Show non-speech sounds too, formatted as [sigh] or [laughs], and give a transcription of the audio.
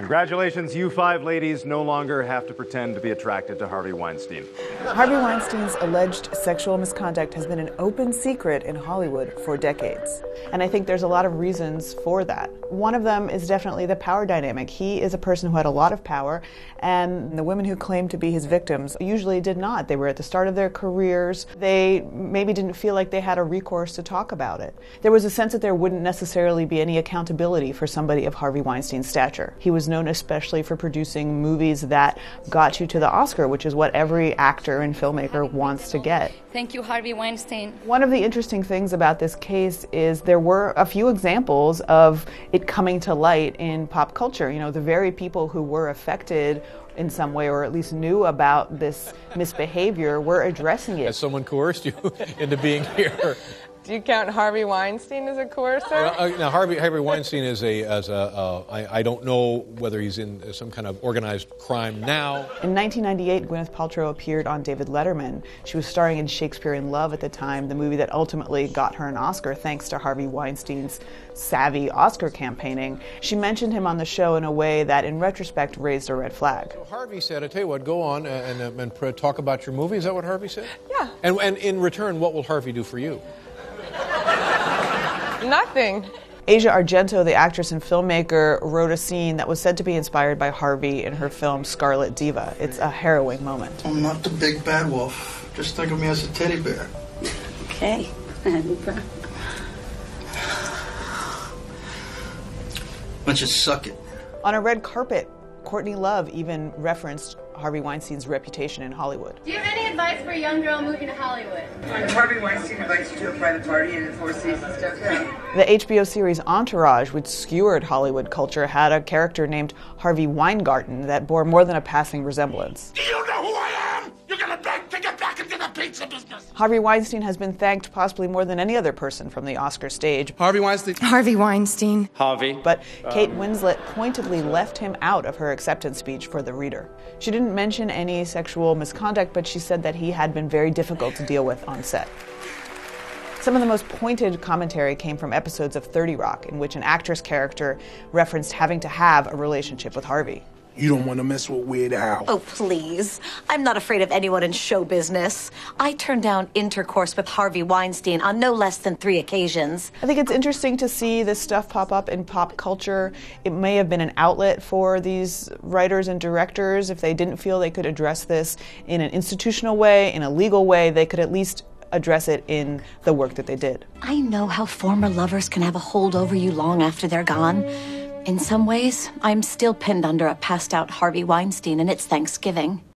Congratulations, you five ladies no longer have to pretend to be attracted to Harvey Weinstein. Harvey Weinstein's alleged sexual misconduct has been an open secret in Hollywood for decades. And I think there's a lot of reasons for that. One of them is definitely the power dynamic. He is a person who had a lot of power, and the women who claimed to be his victims usually did not. They were at the start of their careers. They maybe didn't feel like they had a recourse to talk about it. There was a sense that there wouldn't necessarily be any accountability for somebody of Harvey Weinstein's stature. He was known especially for producing movies that got you to the Oscar, which is what every actor and filmmaker wants to get. Thank you, Harvey Weinstein. One of the interesting things about this case is there were a few examples of it coming to light in pop culture. You know, the very people who were affected in some way or at least knew about this misbehavior were addressing it. Has someone coerced you [laughs] into being here? Do you count Harvey Weinstein as a coercer? Well, uh, now, Harvey, Harvey Weinstein is a, as a uh, I, I don't know whether he's in some kind of organized crime now. In 1998, Gwyneth Paltrow appeared on David Letterman. She was starring in Shakespeare in Love at the time, the movie that ultimately got her an Oscar thanks to Harvey Weinstein's savvy Oscar campaigning. She mentioned him on the show in a way that, in retrospect, raised a red flag. So Harvey said, I tell you what, go on and, and, and talk about your movie. Is that what Harvey said? Yeah. And, and in return, what will Harvey do for you? Nothing. Asia Argento, the actress and filmmaker, wrote a scene that was said to be inspired by Harvey in her film Scarlet Diva. It's a harrowing moment. I'm not the big bad wolf. Just think of me as a teddy bear. Okay. Why don't you suck it? On a red carpet, Courtney Love even referenced Harvey Weinstein's reputation in Hollywood. Do you have any advice for a young girl moving to Hollywood? Harvey Weinstein invites you to a private party and Four Seasons stuff, yeah. The HBO series Entourage, which skewered Hollywood culture, had a character named Harvey Weingard that bore more than a passing resemblance. Do you know back into business. Harvey Weinstein has been thanked possibly more than any other person from the Oscar stage. Harvey Weinstein. Harvey Weinstein. Harvey. But Kate Winslet pointedly left him out of her acceptance speech for the reader. She didn't mention any sexual misconduct, but she said that he had been very difficult to deal with on set. Some of the most pointed commentary came from episodes of 30 Rock, in which an actress character referenced having to have a relationship with Harvey. You don't want to mess with Weird Al. Oh, please. I'm not afraid of anyone in show business. I turned down intercourse with Harvey Weinstein on no less than three occasions. I think it's interesting to see this stuff pop up in pop culture. It may have been an outlet for these writers and directors. If they didn't feel they could address this in an institutional way, in a legal way, they could at least address it in the work that they did. I know how former lovers can have a hold over you long after they're gone. In some ways, I'm still pinned under a passed out Harvey Weinstein, and it's Thanksgiving.